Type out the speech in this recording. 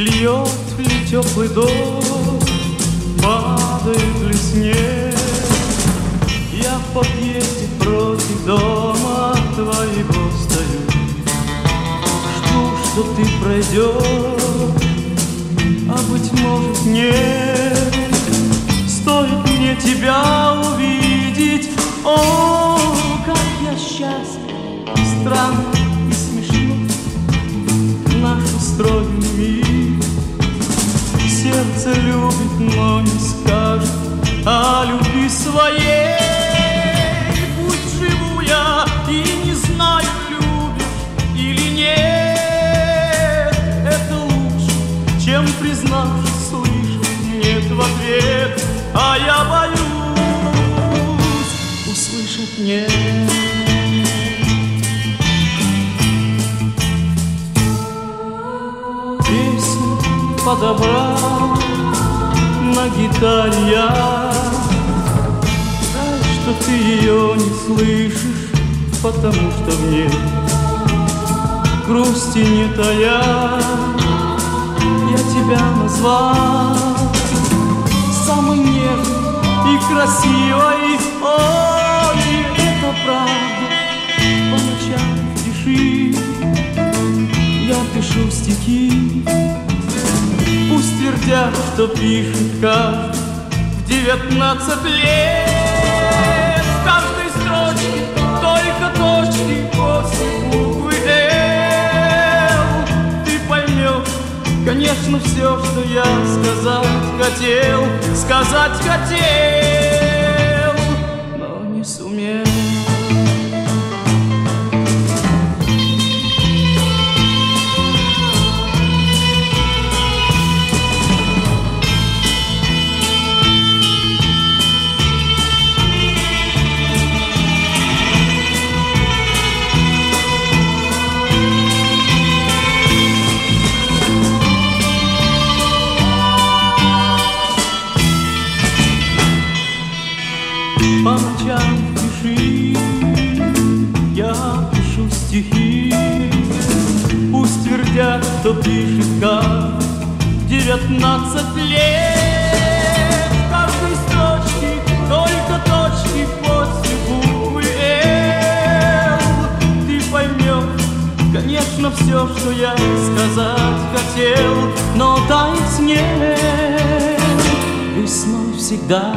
Льет ли теплый дождь, падает ли снег. Я в подъезде против дома твоего стою. Жду, что ты пройдешь, а быть может нет. Стоит мне тебя увидеть, о, как я счастлив, странно Сердце любит, но не скажет о любви своей. Пусть живу я и не знаю, любишь или нет. Это лучше, чем признавшись, слышать нет в ответ. А я боюсь услышать нет подобрал на гитаре я. Жаль, что ты ее не слышишь, потому что в ней грусти не тая Я тебя назвал самой нежной и красивой. Ой, это правда, по ночам в тиши. Я пишу стихи Пусть твердят, что пишет каждый в девятнадцать лет. В каждой строчке только точки после буквы «Л» Ты поймешь, конечно, все, что я сказать хотел Сказать хотел, но не сумел по ночам пиши, я пишу стихи. Пусть твердят, кто пишет как девятнадцать лет. В каждой строчке только точки после буквы «Л». Ты поймешь, конечно, все, что я сказать хотел, но тает снег весной всегда.